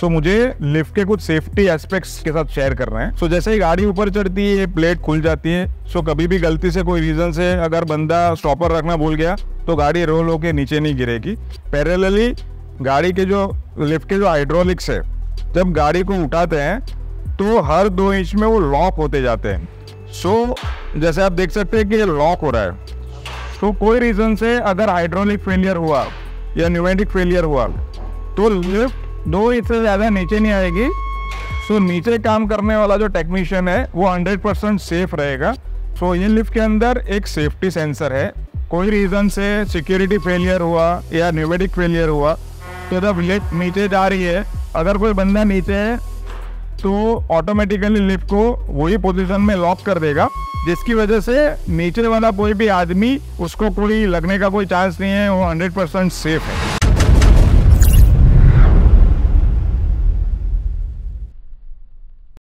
सो so, मुझे lift के कुछ सेफ्टी एस्पेक्ट्स के साथ शेयर कर रहे हैं। सो जैसे ही गाड़ी ऊपर चढ़ती है ये प्लेट खुल जाती है। सो so, कभी भी गलती से कोई रीजन से अगर बंदा स्टॉपर रखना भूल गया तो गाड़ी रोल होके नीचे नहीं गिरेगी। पैरेलली गाड़ी के जो लिफ्ट के जो हाइड्रोलिक्स है जब गाड़ी को उठाते हैं तो हर दो इंच में वो लॉक होते जाते हैं। सो so, जैसे आप देख सकते हैं कि ये लॉक हो रहा है। तो कोई रीज़न से अगर हाइड्रोलिक फेलियर हुआ या न्यूमेटिक फेलियर हुआ तो लिफ्ट दो इंच से ज़्यादा नीचे नहीं आएगी। सो so, नीचे काम करने वाला जो टेक्नीशियन है वो 100 परसेंट सेफ़ रहेगा। सो so, ये लिफ्ट के अंदर एक सेफ्टी सेंसर है। कोई रीज़न से सिक्योरिटी फेलियर हुआ या न्यूमेटिक फेलियर हुआ तो जब लिफ्ट नीचे जा रही है अगर कोई बंदा नीचे है तो ऑटोमेटिकली लिफ्ट को वही पोजीशन में लॉक कर देगा जिसकी वजह से नीचे वाला कोई भी आदमी उसको कोई लगने का कोई चांस नहीं है वो हंड्रेड परसेंट सेफ़ है।